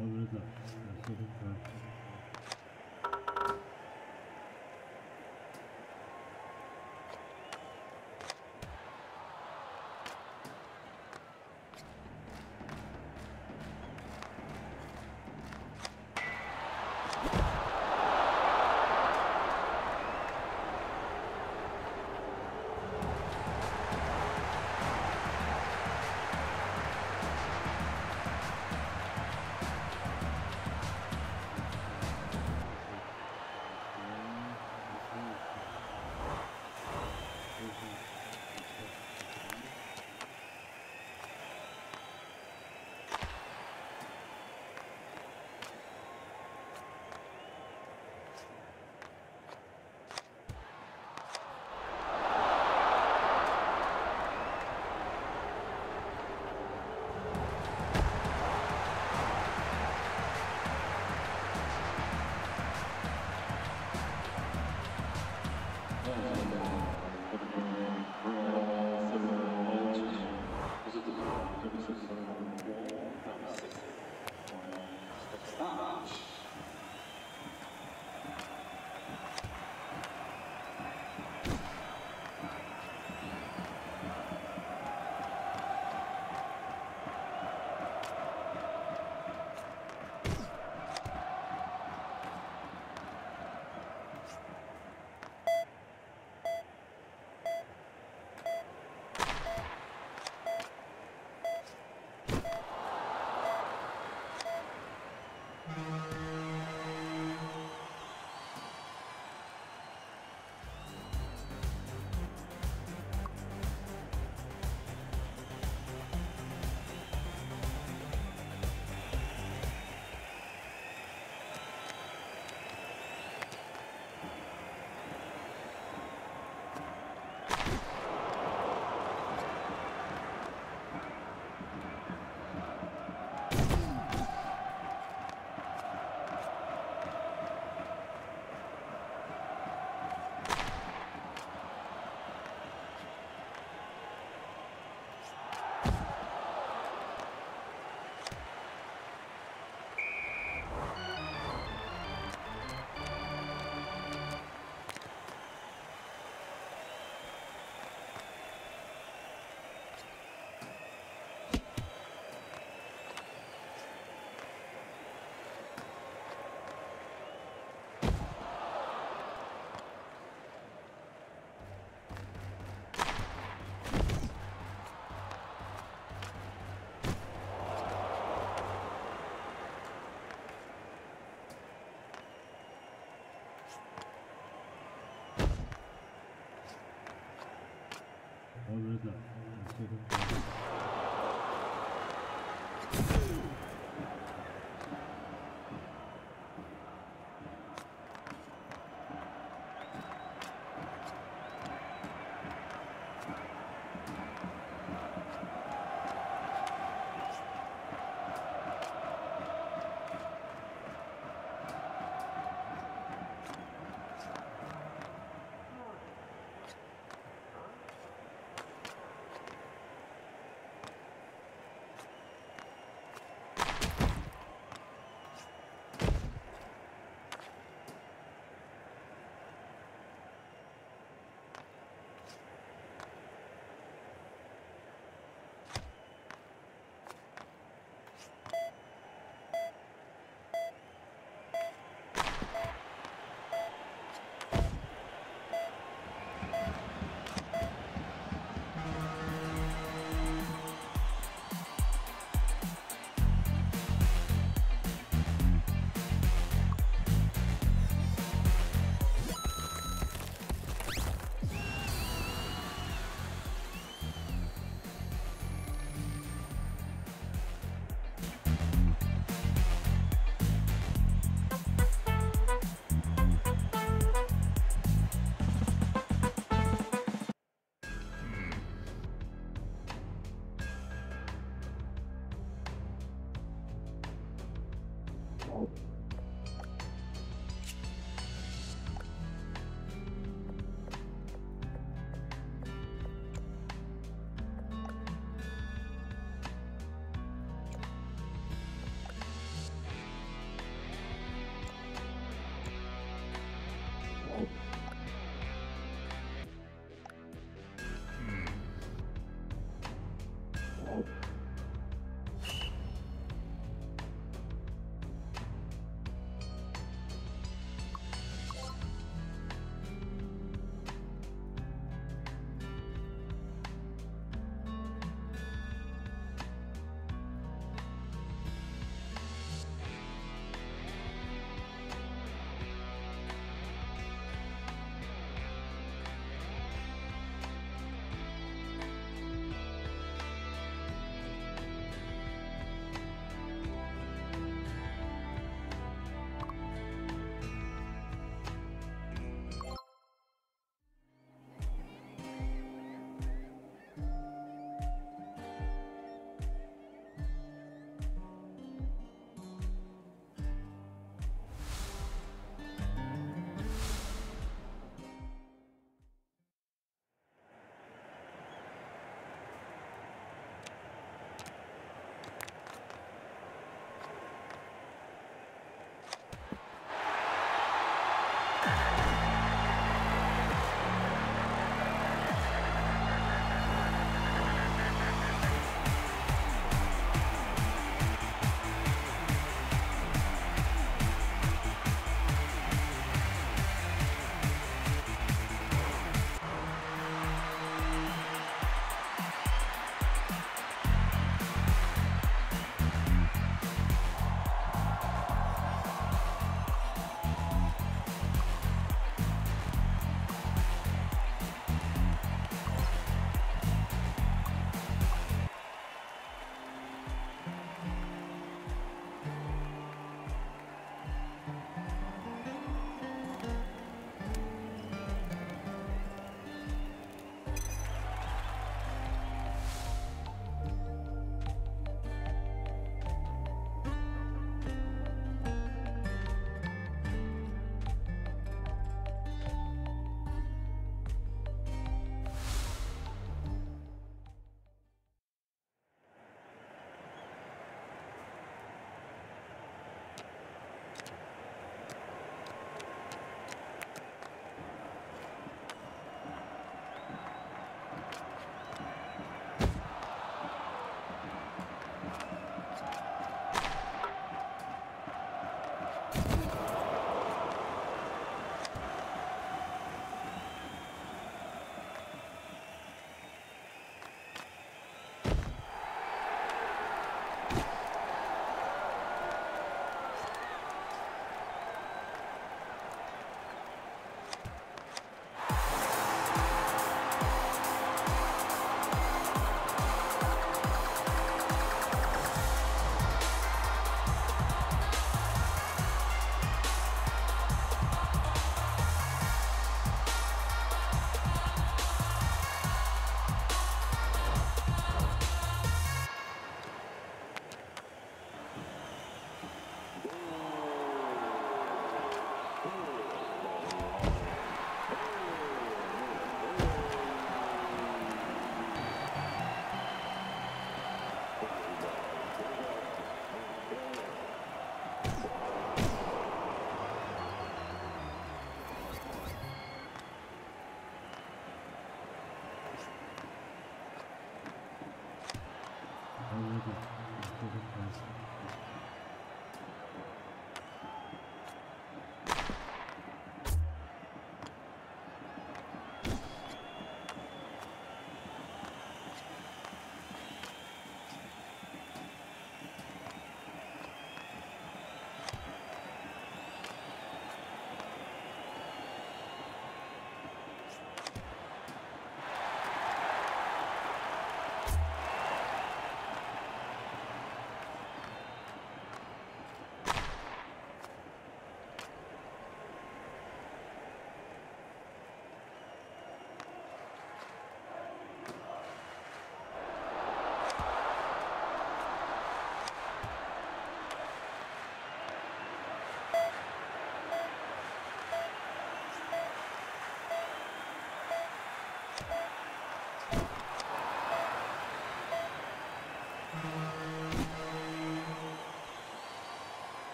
我不子道我 Yaşadık var.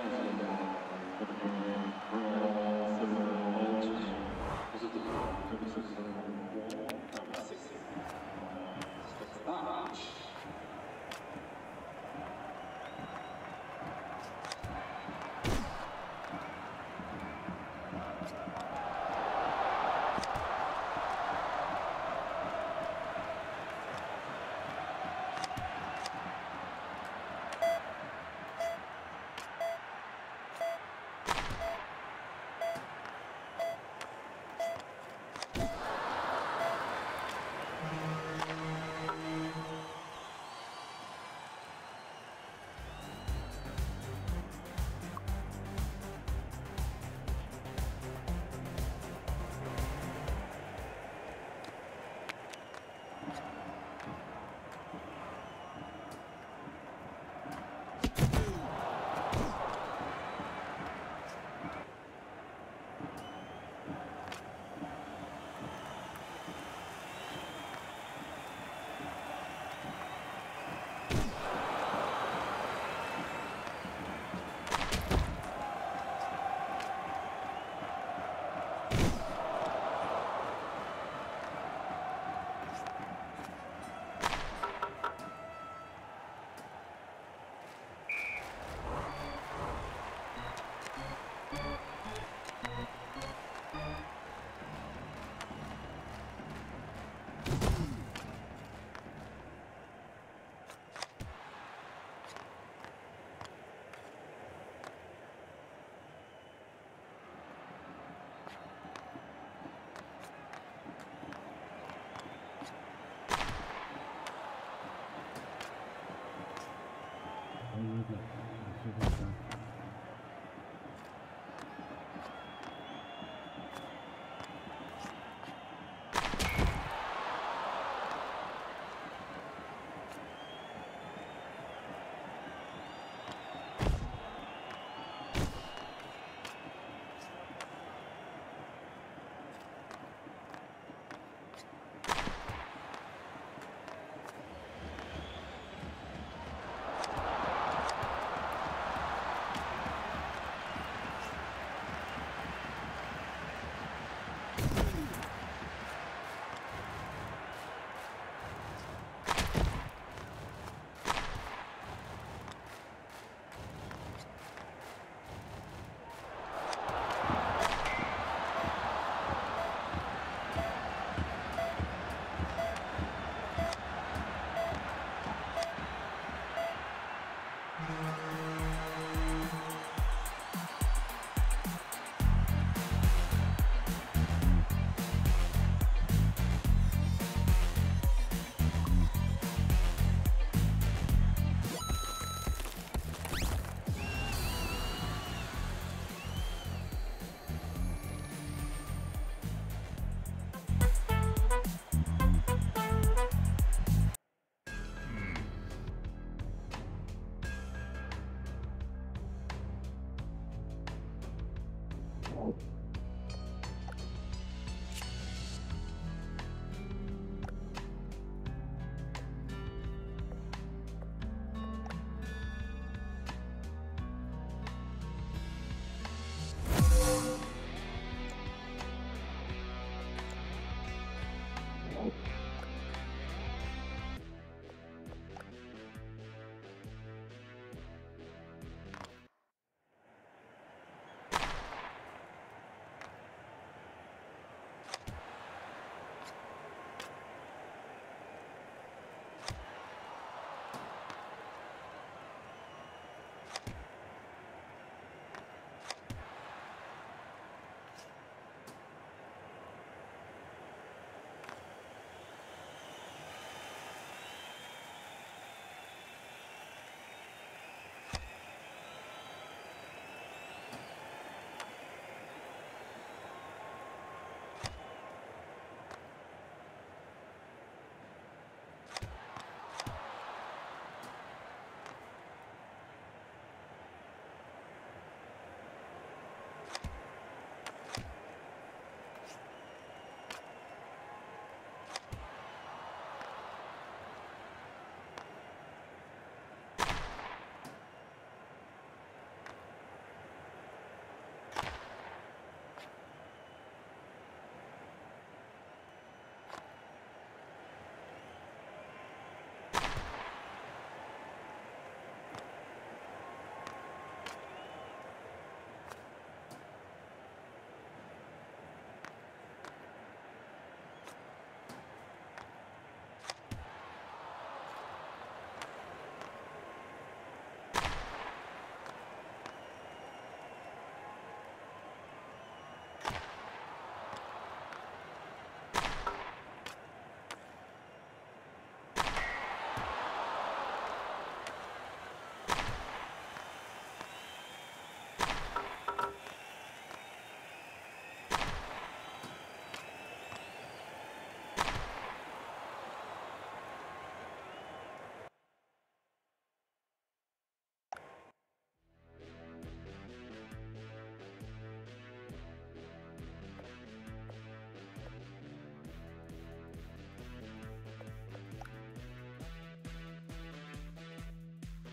ちょっと待って。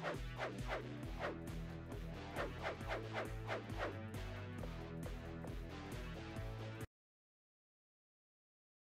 Thank